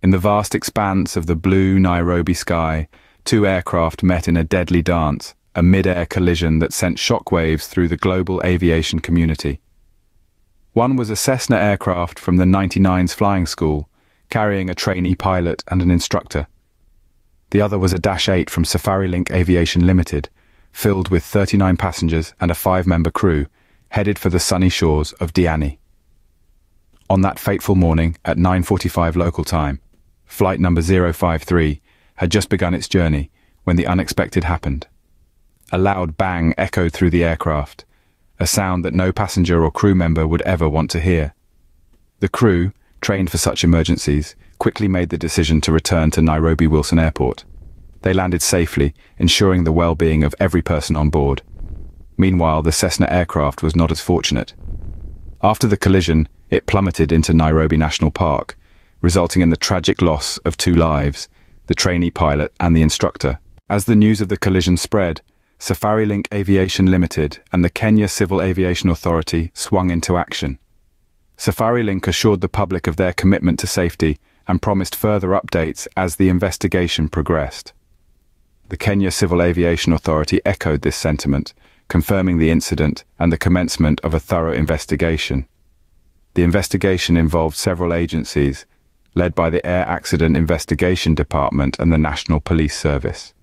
In the vast expanse of the blue Nairobi sky, two aircraft met in a deadly dance, a mid-air collision that sent shockwaves through the global aviation community. One was a Cessna aircraft from the 99's flying school, carrying a trainee pilot and an instructor. The other was a Dash 8 from SafariLink Aviation Limited, filled with 39 passengers and a five-member crew, headed for the sunny shores of Diani. On that fateful morning at 9.45 local time, flight number 053 had just begun its journey when the unexpected happened. A loud bang echoed through the aircraft, a sound that no passenger or crew member would ever want to hear. The crew, trained for such emergencies, quickly made the decision to return to Nairobi Wilson Airport. They landed safely, ensuring the well-being of every person on board. Meanwhile, the Cessna aircraft was not as fortunate. After the collision, it plummeted into Nairobi National Park, resulting in the tragic loss of two lives, the trainee pilot and the instructor. As the news of the collision spread, SafariLink Aviation Limited and the Kenya Civil Aviation Authority swung into action. SafariLink assured the public of their commitment to safety and promised further updates as the investigation progressed. The Kenya Civil Aviation Authority echoed this sentiment, confirming the incident and the commencement of a thorough investigation. The investigation involved several agencies, led by the Air Accident Investigation Department and the National Police Service.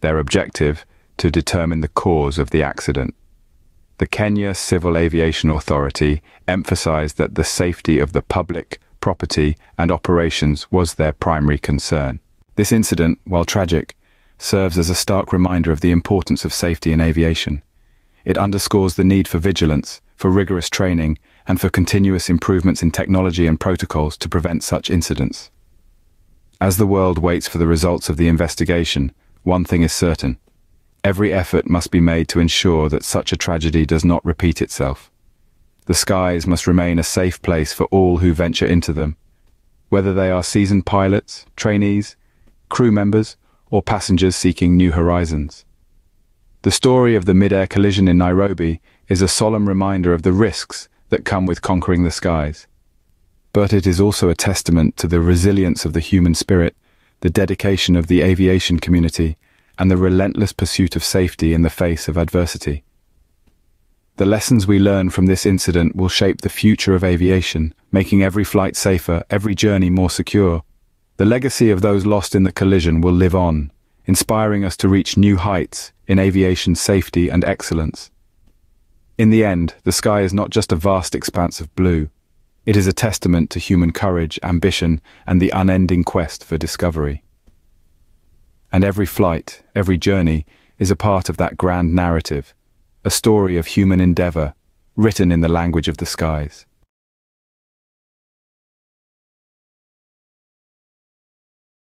Their objective, to determine the cause of the accident. The Kenya Civil Aviation Authority emphasized that the safety of the public, property and operations was their primary concern. This incident, while tragic, serves as a stark reminder of the importance of safety in aviation. It underscores the need for vigilance, for rigorous training, and for continuous improvements in technology and protocols to prevent such incidents. As the world waits for the results of the investigation, one thing is certain. Every effort must be made to ensure that such a tragedy does not repeat itself. The skies must remain a safe place for all who venture into them, whether they are seasoned pilots, trainees, crew members, or passengers seeking new horizons. The story of the mid-air collision in Nairobi is a solemn reminder of the risks that come with conquering the skies. But it is also a testament to the resilience of the human spirit, the dedication of the aviation community, and the relentless pursuit of safety in the face of adversity. The lessons we learn from this incident will shape the future of aviation, making every flight safer, every journey more secure. The legacy of those lost in the collision will live on, inspiring us to reach new heights in aviation safety and excellence. In the end, the sky is not just a vast expanse of blue. It is a testament to human courage, ambition, and the unending quest for discovery. And every flight, every journey, is a part of that grand narrative, a story of human endeavor, written in the language of the skies.